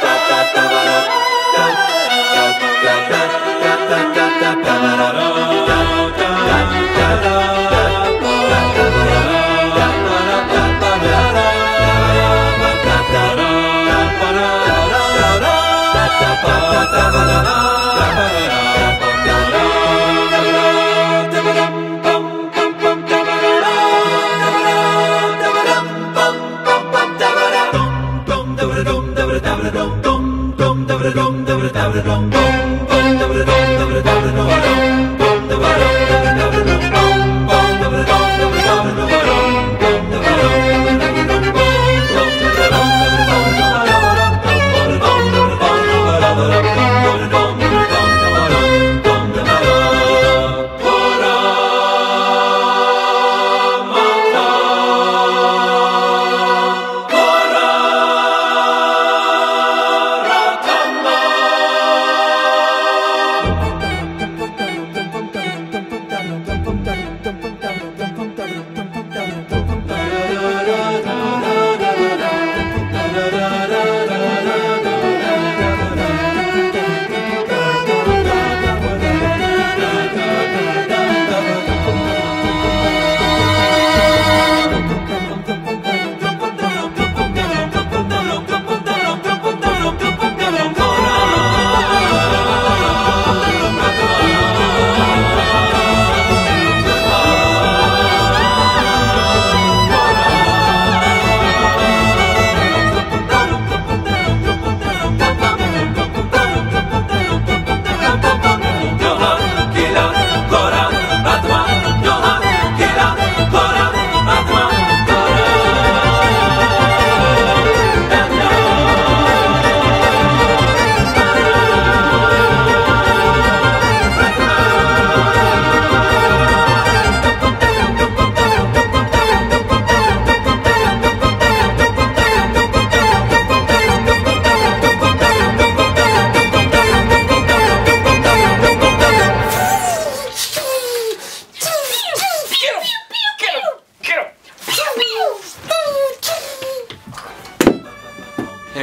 Hey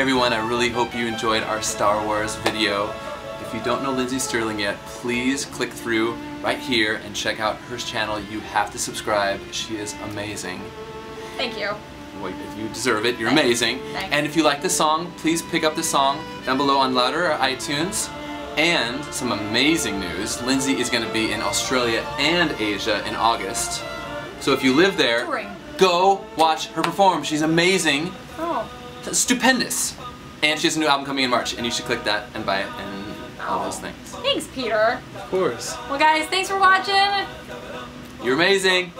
everyone, I really hope you enjoyed our Star Wars video. If you don't know Lindsey Stirling yet, please click through right here and check out her channel. You have to subscribe. She is amazing. Thank you. Well, you deserve it. You're amazing. Thanks. And if you like the song, please pick up the song down below on Loudr or iTunes. And some amazing news, Lindsey is going to be in Australia and Asia in August. So if you live there, go watch her perform. She's amazing. Oh. Stupendous. And she has a new album coming in March, and you should click that and buy it and all those things. Thanks, Peter. Of course. Well, guys, thanks for watching. You're amazing.